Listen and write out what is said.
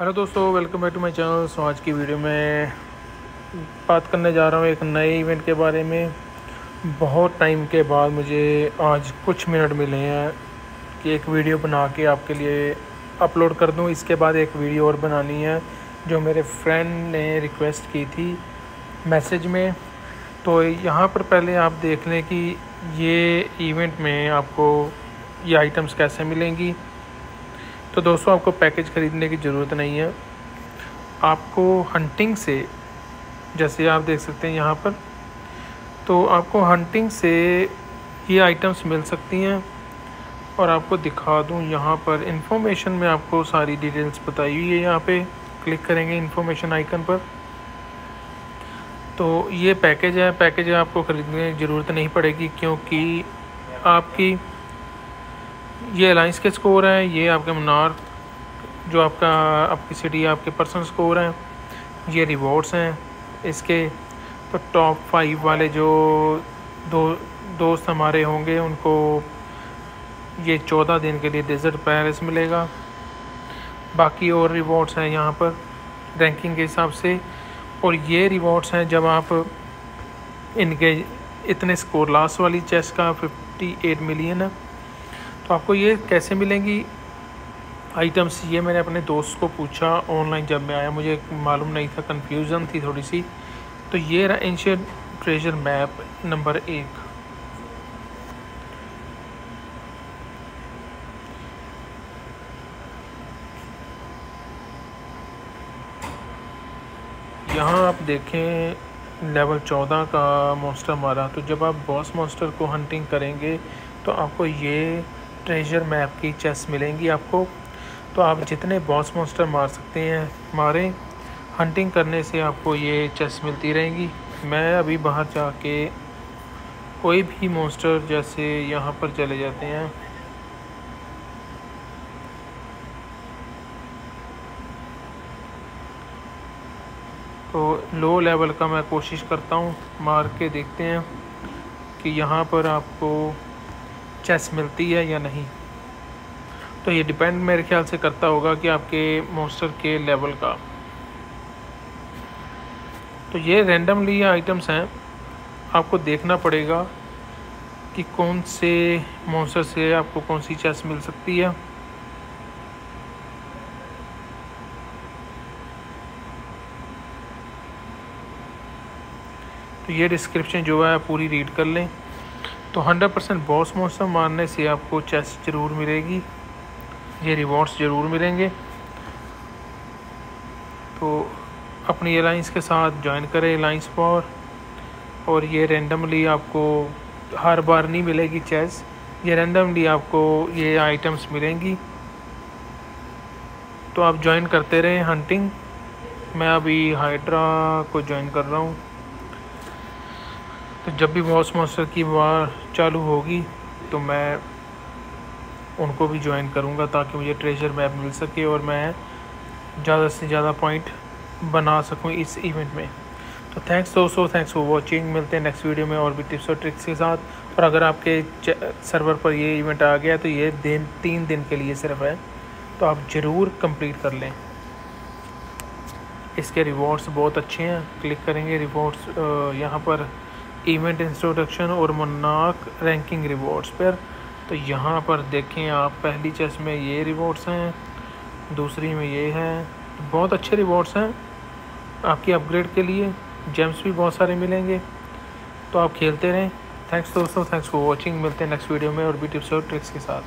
Hello दोस्तों welcome back to my channel so आज की वीडियो में बात करने जा रहा हूँ एक नए इवेंट के बारे में। बहुत टाइम के बाद मुझे आज कुछ मिनट मिले हैं कि एक वीडियो बना के आपके लिए अपलोड कर दूँ। इसके बाद एक वीडियो और बनानी है, जो मेरे फ्रेंड ने रिक्वेस्ट की थी मैसेज में। तो यहाँ पर पहले आप देख लें कि ये इवेंट में आपको ये आइटम्स कैसे मिलेंगी। तो दोस्तों, आपको पैकेज ख़रीदने की ज़रूरत नहीं है। आपको हंटिंग से, जैसे आप देख सकते हैं यहाँ पर तो आपको हंटिंग से ये आइटम्स मिल सकती हैं। और आपको दिखा दूँ यहाँ पर इंफॉर्मेशन में आपको सारी डिटेल्स बताई हुई है यहाँ पे। क्लिक करेंगे इंफॉर्मेशन आइकन पर। तो ये पैकेज है। पैकेज आपको ख़रीदने की ज़रूरत नहीं पड़ेगी, क्योंकि आपकी ये अलाइंस के स्कोर हैं, ये आपके मनार जो आपका, आपकी सिटी आपके पर्सनल स्कोर हैं, ये रिवॉर्ड्स हैं इसके। तो टॉप फाइव वाले जो दो, दोस्त हमारे होंगे, उनको ये चौदह दिन के लिए डेजर्ट पैलेस मिलेगा। बाकी और रिवॉर्ड्स हैं यहाँ पर रैंकिंग के हिसाब से। और ये रिवॉर्ड्स हैं जब आप इनके, इतने स्कोर लास्ट वाली चेस का 58 मिलियन है। तो आपको ये कैसे मिलेंगी आइटम्स, ये मैंने अपने दोस्त को पूछा ऑनलाइन जब मैं आया, मुझे मालूम नहीं था कन्फ्यूज़न थी थोड़ी सी तो ये रहा एंशियन ट्रेजर मैप नंबर एक। यहाँ आप देखें लेवल चौदह का मॉन्स्टर मारा तो जब आप बॉस मॉन्स्टर को हंटिंग करेंगे तो आपको ये ट्रेजर मैप की चेस मिलेंगी आपको। तो आप जितने बॉस मॉन्स्टर मार सकते हैं, मारें। हंटिंग करने से आपको ये चेस मिलती रहेंगी। मैं अभी बाहर जाके कोई भी मॉन्स्टर जैसे यहाँ पर चले जाते हैं। तो लो लेवल का मैं कोशिश करता हूँ, मार के देखते हैं कि यहाँ पर आपको चेस मिलती है या नहीं? तो ये डिपेंड मेरे ख्याल से करता होगा कि आपके मोस्टर के लेवल का। तो ये रेंडमली आइटम्स हैं। आपको देखना पड़ेगा कि कौन से मोस्टर से आपको कौन सी चेस मिल सकती है। तो ये डिस्क्रिप्शन जो है पूरी रीड कर लें। तो 100 परसेंट बॉस मौसम मारने से आपको चेस्ट ज़रूर मिलेगी। ये रिवॉर्ड्स ज़रूर मिलेंगे। तो अपनी अलाइंस के साथ ज्वाइन करें अलाइंस पर। और ये रेंडमली आपको हर बार नहीं मिलेगी चेस ये रेंडमली आपको ये आइटम्स मिलेंगी। तो आप ज्वाइन करते रहें हंटिंग मैं अभी हाइड्रा को ज्वाइन कर रहा हूँ। तो जब भी बॉस मास्टर की वार चालू होगी तो मैं उनको भी ज्वाइन करूँगा ताकि मुझे ट्रेजर मैप मिल सके और मैं ज़्यादा से ज़्यादा पॉइंट बना सकूँ इस इवेंट में। तो थैंक्स दोस्तों थैंक्स फॉर वॉचिंग मिलते हैं नेक्स्ट वीडियो में और भी टिप्स और ट्रिक्स के साथ। और अगर आपके सर्वर पर ये इवेंट आ गया तो ये दिन, तीन दिन के लिए सिर्फ़ है। तो आप ज़रूर कंप्लीट कर लें। इसके रिवॉर्ड्स बहुत अच्छे हैं। क्लिक करेंगे रिवॉर्ड्स यहाँ पर इवेंट इंस्ट्रोडक्शन और मुन्नाक रैंकिंग रिवॉर्ड्स पर। तो यहाँ पर देखें आप, पहली चेस में ये रिवॉर्ड्स हैं, दूसरी में ये हैं। बहुत अच्छे रिवॉर्ड्स हैं आपकी अपग्रेड के लिए। जेम्स भी बहुत सारे मिलेंगे। तो आप खेलते रहें। थैंक्स दोस्तों थैंक्स फॉर वॉचिंग मिलते हैं नेक्स्ट वीडियो में और भी टिप्स और ट्रिक्स के साथ।